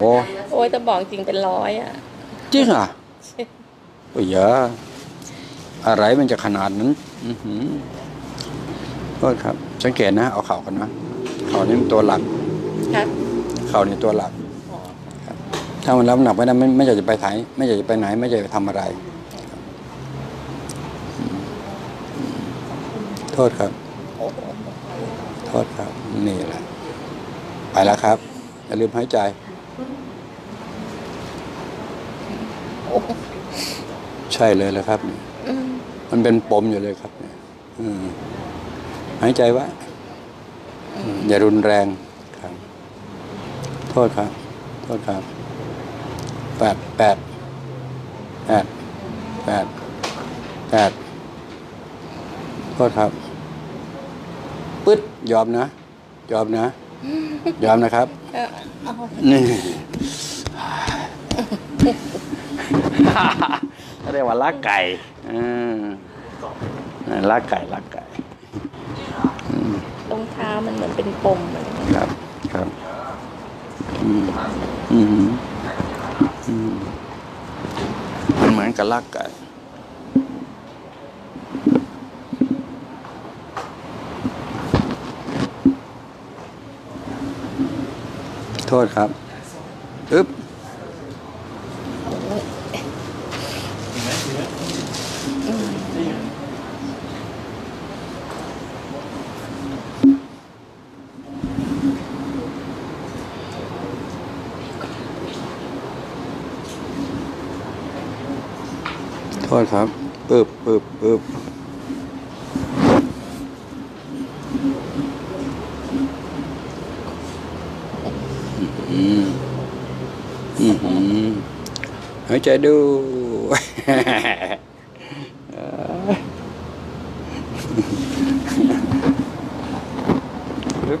โอ้โอ้ยแต่บอกจริงเป็นร้อยอะ จริงเหรอะโอ้ยอะอะไรมันจะขนาดนั้นอือหือโทษครับ สังเกตนะ เอาเข่ากันนะเข่านี่มันตัวหลักครับเข่านี่ตัวหลักอ๋อถ้ามันรับน้ำหนักไม่ได้ไม่ไม่อยากจะไปไหนไม่อยากจะไปไหน ไม่อยากจะทำอะไรอืมโทษครับโอ้โหโทษครับ นี่แหละ ไปแล้วครับ อย่าลืมหายใจ โอ้โห ใช่เลยแล้วครับอืมมันเป็นปมอยู่เลยครับเนี่ยอืมหายใจไว้อืมอย่ารุนแรงครับโทษครับ โทษครับแปดแปดแปดแปดแปดโทษครับปึ๊ดยอมนะ ยอมนะ ยอมนะครับเออเอานี่ เรียกว่าลักไก่อืมลักไก่ลักไก่รองเท้ามันเหมือนเป็นปมอะไรอย่างเงี้ยครับ ครับ อืมอืมอืมมันเหมือนกับลักไก่โทษครับ อึ๊บ ษครับเอิบเอิบเอิบอืมอืมอืมหายใจดู ปึ๊บ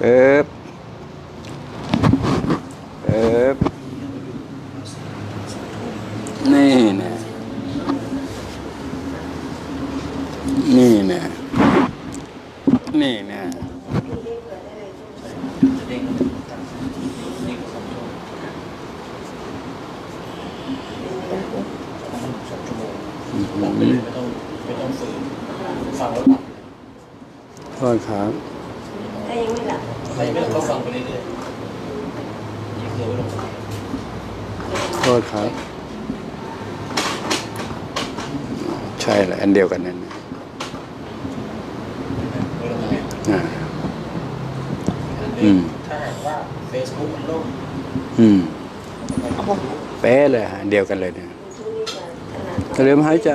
ปึ๊บ เออนี่นะนี่นะนี่นะโทษ ครับถ้ายังไม่หลับใครไม่ต้องก็ฟังไปเรื่อยๆยิ่งเดียวไม่ลงโทษครับ ใช่แหละอันเดียวกันนั่นนะไม่ลงอ่าอันอืนี้มถ้าหากว่าเฟซบุ๊กมันล่มอืมโอ้โหเป๊ะเลยฮะอันเดียวกันเลยเนี่ยช่วงนี้จะขนาดอย่าลืมหายใจ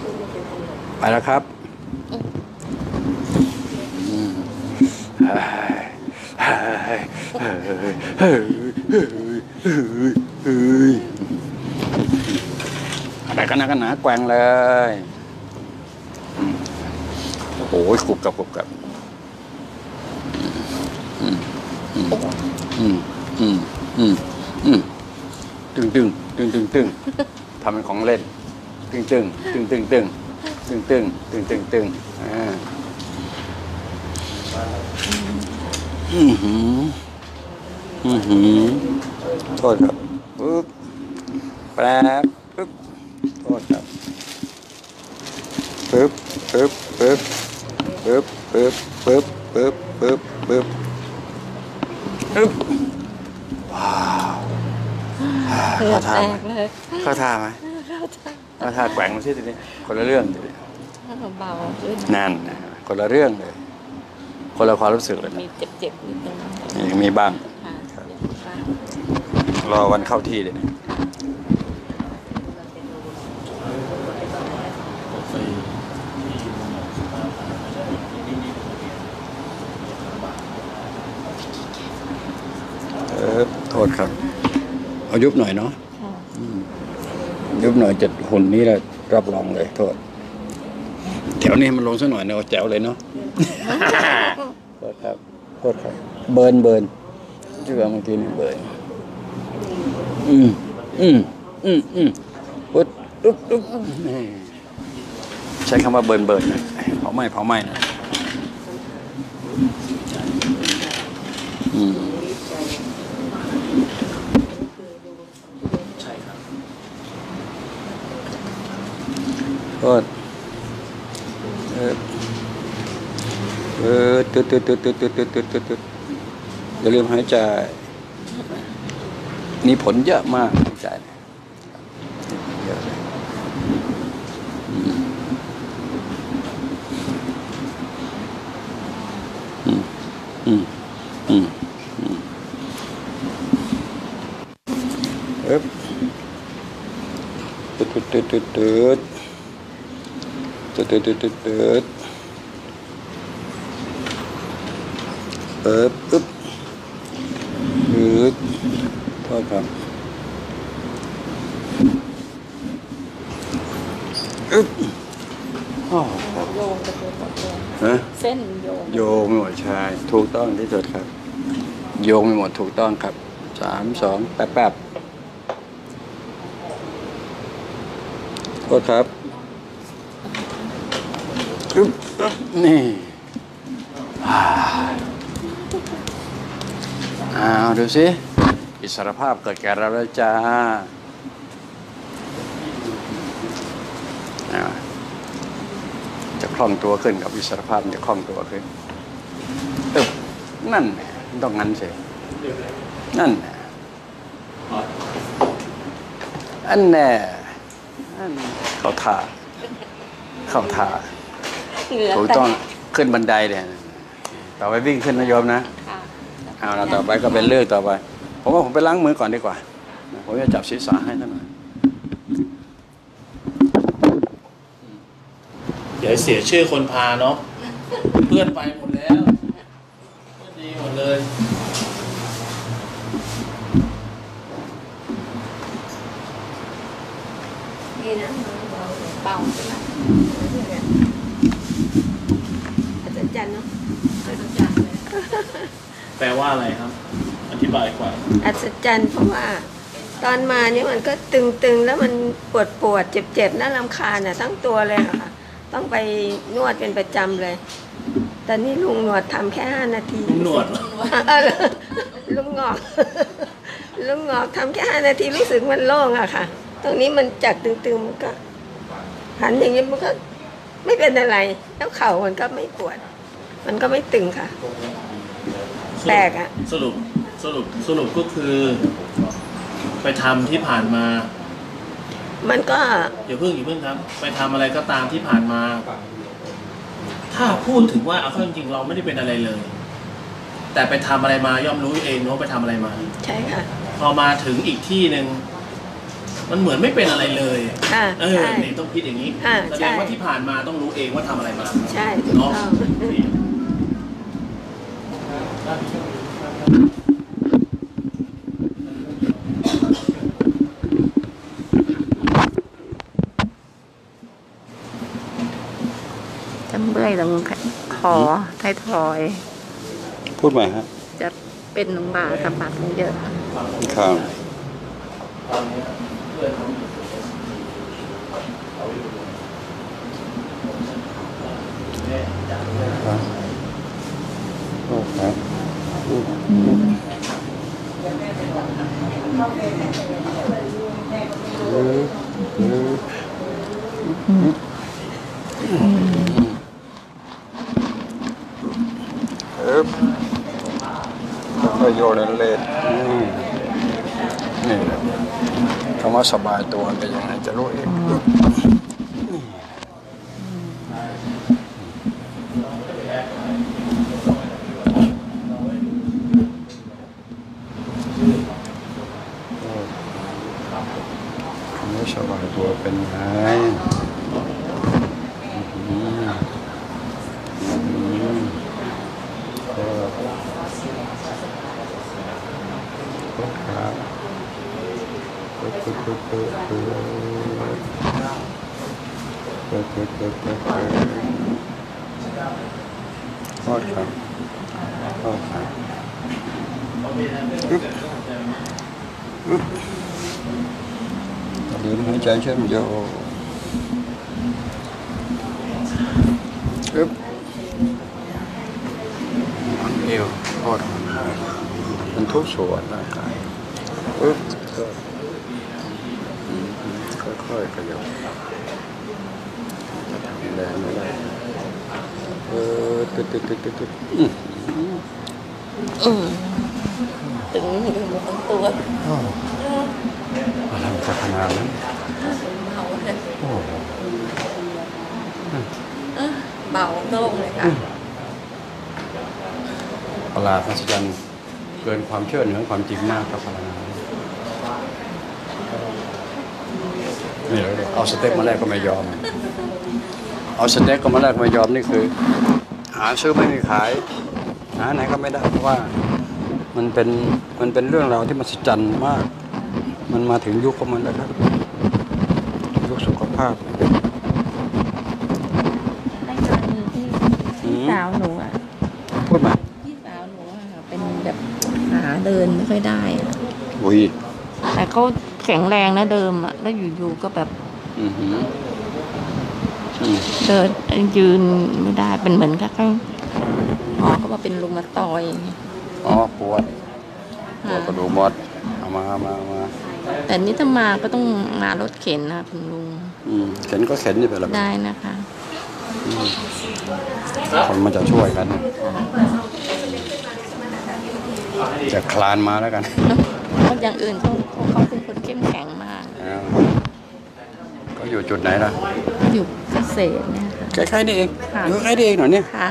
ช่วงนี้จะขนาดไปแล้วครับ อะไรกันนะกันนะแกวงเลยโอ้ยกรุบกับกรุบกับตึงตึงตึงตึงตึงทำเป็นของเล่น ตึงตึงตึงตึงตึง ตึงตึงตึงตึงตึงอ่าอือหืออือหือโทษครับปึ๊บแป๊บปึ๊บโทษครับปึ๊บปึ๊บปึ๊บปึ๊บปึ๊บปึ๊บปึ๊บปึ๊บปึ๊บปึ๊บว้าวเหงื่อแตกเลยเข้าท่าไหมเข้าท่าแกว่งมาสิทีนี้คนละเรื่องทีนี้ เบาๆขึ้นนั่นนะคนละเรื่องเลย คนละความรู้สึกเลยมีเจ็บๆนิดนึงยังมีบ้างค่ะเดี๋ยวฟังรอวันเข้าที่เลยนะเออโทษครับ เอายุบหน่อยเนาะค่ะยุบหน่อยจะหุ่นนี้แหละรับรองเลยโทษ แถวนี้มันลงสักหน่อยเนาะแจ๋วเลยเนาะโทษครับโทษครับ เบิร์นเบิร์นเชื่อบางทีนี่เบิร์นอืมอืมอืมอืมปุ๊บปุ๊บปุ๊บใช้คำว่าเบิร์นเบิร์นนะเผาไหม้เผาไหม้นะอืมใช่ครับโทษเออเออ ตึ๊ดตึ๊ดตึ๊ดตึ๊ดตึ๊ดตึ๊ดตึ๊ดตึ๊ดตึ๊ดอย่าลืมหายใจมีผลเยอะมากหายใจเอ๊บตึ๊ดตึ๊ดตึ๊ดตึ๊ดตึ๊ดตึ๊ดตึ๊ดตึ๊ด ตึ๊ดตึ๊ดเอ๊บอึ๊บอึ๊บโทษครับอึ๊บอ้าวโยงไปตัวต่อตัวฮะเส้นโยงโยงไม่หมดใช่ถูกต้องที่สุดครับ โยงไม่หมดถูกต้องครับสามสองแป๊บแป๊บโทษครับอึ๊บอึ๊บนี่ อ่าอ้าวดูสิ อิสรภาพเกิดแก่เราแล้วจ้าอ้าวจะคล่องตัวขึ้นกับอิสรภาพมันจะคล่องตัวขึ้นตึบนั่นแหละต้องงั้นสินั่นแหละอันแน่อันเขาท่าเข้าท่าเหงื่อถูกแตต้องขึ้นบันไดเนี่ยต่อไปวิ่งขึ้นนะโยมนะค่ะ เอาละต่อไปก็เป็นเรื่องต่อไป ผมว่าผมไปล้างมือก่อนดีกว่า ผมจะจับศีรษะให้ท่านหน่อยเดี๋ยวเสียชื่อคนพาเนาะ เพื่อนไปหมดแล้วเพื่อนดีหมดเลย นี่นะเบา เบาใช่ไหม อาจารย์เนาะ ไม่ต้องจับเลย แปลว่าอะไรครับ อธิบายก่อนอัศจรรย์เพราะว่า ตอนมาเนี่ยมันก็ตึงๆ แล้วมันปวดปวดๆเจ็บๆน่ารำคาญน่ะทั้งตัวเลยอะค่ะ ต้องไปนวดเป็นประจำเลย แต่นี่ลุงหนวดทำแค่ห้านาทีลุงหนวดเหรอเออลุงงอก ลุงงอกทำแค่ห้านาทีรู้สึกมันโล่งอะค่ะ ตรงนี้มันจากตึงๆมันก็ หันอย่างนี้มันก็ไม่เป็นอะไร แล้วเข่ามันก็ไม่ปวด มันก็ไม่ตึงค่ะ แปลกอะสรุปสรุปสรุปก็คือ ไปทำที่ผ่านมามันก็อย่าเพิ่งอย่าเพิ่งครับ ไปทำอะไรก็ตามที่ผ่านมา ถ้าพูดถึงว่าเอาเข้าจริงๆเราไม่ได้เป็นอะไรเลย แต่ไปทำอะไรมาย่อมรู้เองว่าไปทำอะไรมา ใช่ค่ะ พอมาถึงอีกที่หนึ่งมันเหมือนไม่เป็นอะไรเลยค่ะเออใช่ นี่ต้องคิดอย่างนี้อ่าแสใช่ดงว่าที่ผ่านมาต้องรู้เองว่าทำอะไรมาใช่ถูกเนาะต้อง นี่ จะเมื่อยตรงคอไทยทอย พูดใหม่ฮะจะเป็นลงบ่าสะบักเยอะ ครับตอนนี้เพื่อนเขาแม่จัดเลยครับโอ้ครับ เอ๊บก็โยนเล่นนี่คำว่าสบายตัวเป็นยังไงจะรู้เอง Ocho. Ocho. Điểm hãy chạy xem vô. Ướp. Yêu. Ocho. Mình thuốc sủa lại cái. Ướp. Rồi. Coi coi cái gì. แรงไม่ได้เออตึ๊ดตึ๊ดตึ๊ดตึ๊ดตึ๊ดอืมอืมถึงถึงหมดทั้งตัวอะไรมันจะขนาดนั้นเบาเลยโอ้เบาโล่งเลยค่ะประหลาดมหัศจรรย์เกินความเชื่อเหนือความจริงมากครับพลังงานนี่เลยเอาสเต็กมาแรกก็ไม่ยอม เอาสเต็กก็มาแรกก็ไม่ยอมนี่คือ หาซื้อไม่มีขายหาไหนก็ไม่ได้เพราะว่ามันเป็นมันเป็นเรื่องราวที่มหัศจรรย์มาก มันมาถึงยุคของมันแล้วครับยุคสุขภาพในกรณีที่อืมพี่สาวหนูอะพูดมาพี่สาวหนูอะค่ะเป็นแบบขาเดินไม่ค่อยได้อะอุ้ยแต่เขาแข็งแรงนะเดิมอะแล้วอยู่ๆก็แบบ อือหืออืม เดินยืนไม่ได้เป็นเหมือนกับเขาหมอเขาว่าเป็นรูมาตอยด์อย่างเงี้ยอ๋อปวดปวดกระดูกมดเอามาเอามาเอามาแต่นี่ถ้ามาก็ต้องมารถเข็นนะคุณลุงอืมเข็นก็เข็นอยู่ไปแล้วได้นะคะคนมันจะช่วยกันจะคลานมาแล้วกันเพราะอย่างอื่นเขาเขาเป็นคนเข้มแข็งมากเอาก็อยู่จุดไหนล่ะอยู่เก ษตรเนี่ยค่ะใกล้ๆนี่เองค่ะ อยู่ใกล้ๆนี่เองเหรอเนี่ยค่ะ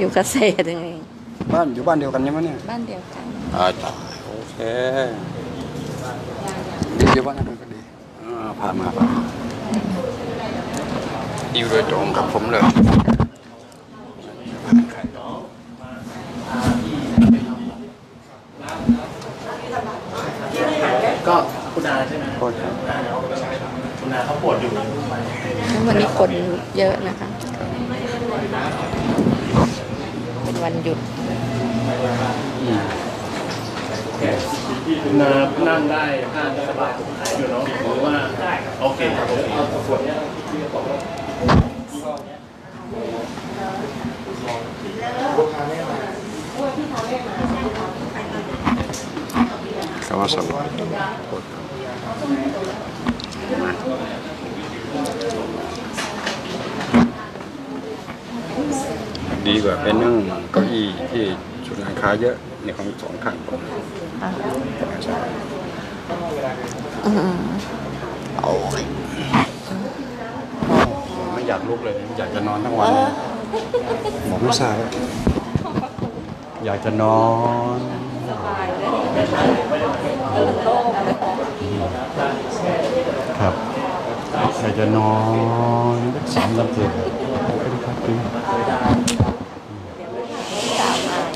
อยู่เกษตรเองบ้านอยู่บ้านเดียวกันใช่ไหมเนี่ยบ้านเดียวกัน อ่าตายโอเคดีอยู่บ้านนั้นก็ดีอ่าพามาพามาดีโดยตรงกับผมเลย ก็คุณอาใช่ไหม โทษครับ คุณอาเขาปวดอยู่ แล้ววันนี้คนเยอะนะคะ เป็นวันหยุด คุณอานั่งได้ท่านี้สบายอยู่เนาะหรือว่าโอเคครับโอ เคคำว่าสบายดีกว่าไปนั่งเก้าอี้ที่สุดราคาเยอะในของสองข้างผมอ่าใช่อืมเอาไม่ อยากลุกเลยอยากจะนอนทั้งวันเลยหมอไม่ทราบอยากจะนอนครับอยากจะนอนสักสามนาทีเป็นครับจริง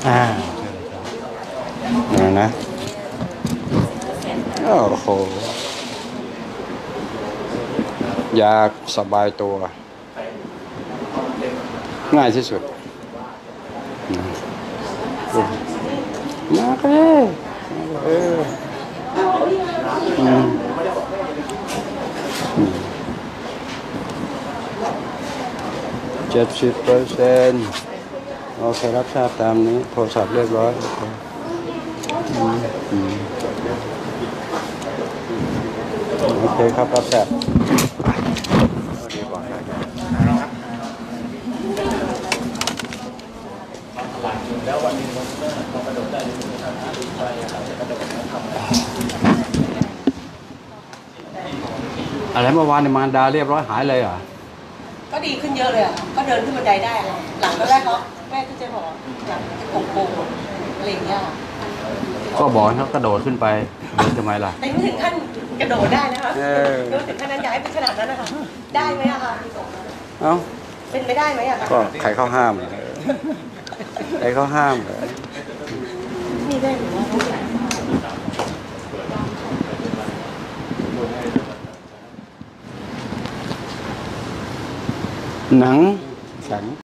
อ่าใช่เลยครับนะนะโอ้โหอยากสบายตัว ง่ายที่สุดนะมาเลยเจ็ดสิบเปอร์เซ็นต์เราเคยรับทราบตามนี้ โทรศัพท์เรียบร้อยโอเคอืมอืมโอเคครับรับทราบดีกว่า อะไรเมื่อวานในมารดาเรียบร้อยหายเลยเหรอก็ดีขึ้นเยอะเลยอะก็เดินขึ้นบันไดได้อะหลังตอนแรกเขาแม่ก็จะบอกหลังจะโป่งๆอะไรอย่างเงี้ยค่ะก็บอกให้เขากระโดดขึ้นไปเดินทำไมล่ะแต่ไม่ถึงขั้นกระโดดได้นะคะเออไม่ถึงขั้นนั้นอยากให้เป็นขนาดนั้นนะคะได้ไหมอะคะเอ้าเป็นไปได้ไหมอะคะก็ใครเขาห้ามเหรอใครเขาห้าม เหรอนี่ได้หรือว่าหนังแข็ง